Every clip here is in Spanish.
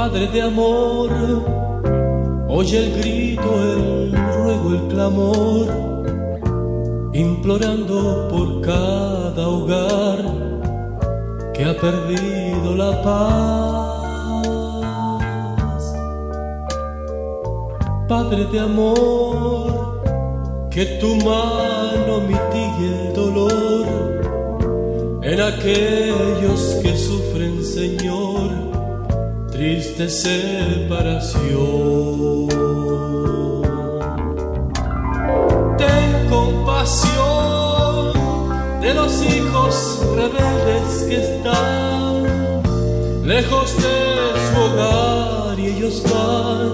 Padre de amor, oye el grito, el ruego, el clamor, implorando por cada hogar que ha perdido la paz. Padre de amor, que tu mano mitigue el dolor en aquellos que sufren, Señor, triste separación. Ten compasión de los hijos rebeldes que están lejos de su hogar y ellos van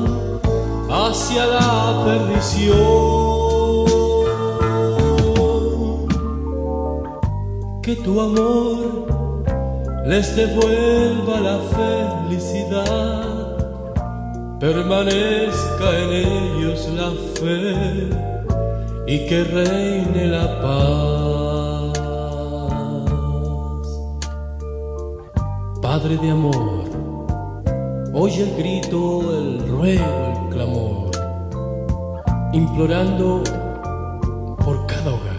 hacia la perdición. que tu amor les devuelva la felicidad, permanezca en ellos la fe y que reine la paz. Padre de amor, oye el grito, el ruego, el clamor, implorando por cada hogar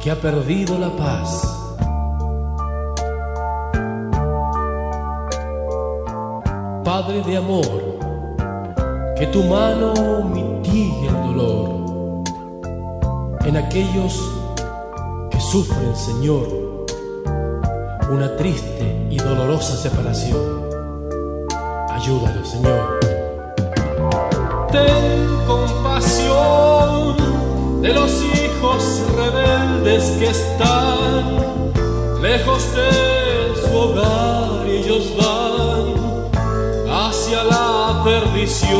que ha perdido la paz. Padre de amor, que tu mano mitigue el dolor en aquellos que sufren, Señor, una triste y dolorosa separación. Ayúdalo, Señor. Ten compasión de los hijos rebeldes que están lejos de su hogar y ellos van hacia la perdición.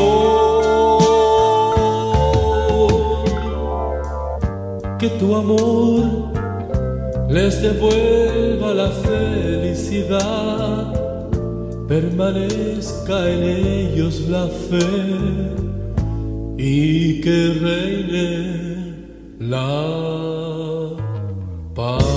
Que tu amor les devuelva la felicidad, permanezca en ellos la fe y que reine la paz.